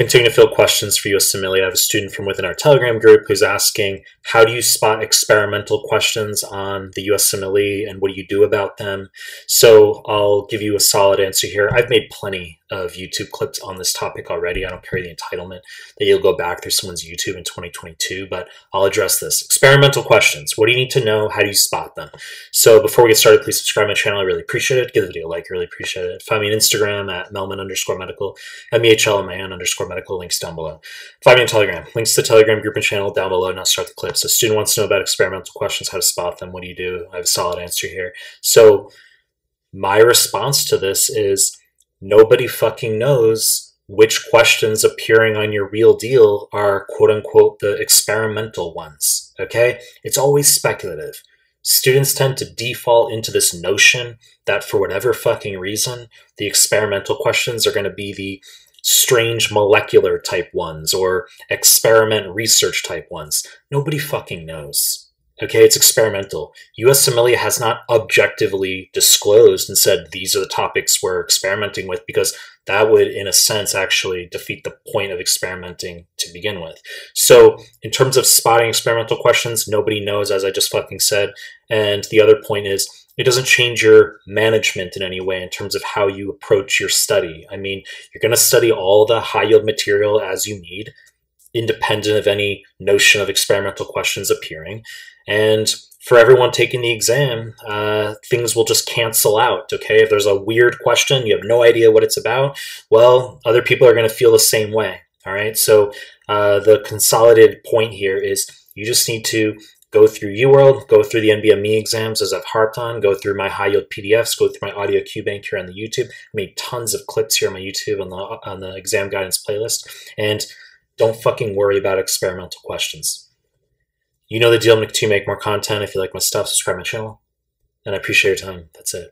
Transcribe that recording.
Continue to fill questions for you, USMLE. I have a student from within our Telegram group who's asking, how do you spot experimental questions on the USMLE and what do you do about them? So I'll give you a solid answer here. I've made plenty of YouTube clips on this topic already. I don't carry the entitlement that you'll go back through someone's YouTube in 2022, but I'll address this. Experimental questions. What do you need to know? How do you spot them? So before we get started, please subscribe my channel. I really appreciate it. Give the video a like. I really appreciate it. Find me on Instagram at mehlman underscore medical, M-E-H-L-M-A-N underscore medical. Links down below. Find me on Telegram. Links to Telegram group and channel down below. Now start the clip. So student wants to know about experimental questions, how to spot them. What do you do? I have a solid answer here. So my response to this is nobody fucking knows which questions appearing on your real deal are quote unquote the experimental ones. Okay? It's always speculative. Students tend to default into this notion that for whatever fucking reason, the experimental questions are going to be the strange molecular type ones or experiment research type ones. Nobody fucking knows. Okay, it's experimental. USMLE has not objectively disclosed and said these are the topics we're experimenting with because that would, in a sense, actually defeat the point of experimenting to begin with. So, in terms of spotting experimental questions, nobody knows, as I just fucking said. And the other point is, it doesn't change your management in any way in terms of how you approach your study. I mean, you're going to study all the high yield material as you need, independent of any notion of experimental questions appearing. And for everyone taking the exam, uh, things will just cancel out. Okay, if there's a weird question, you have no idea what it's about. Well, other people are going to feel the same way. All right, so uh, the consolidated point here is you just need to go through UWorld, go through the NBME exams as I've harped on, go through my high yield PDFs, go through my audio Q bank here on the YouTube. I made tons of clips here on my YouTube on the on the exam guidance playlist, and don't fucking worry about experimental questions. You know the deal. To make more content. If you like my stuff, subscribe my channel. And I appreciate your time. That's it.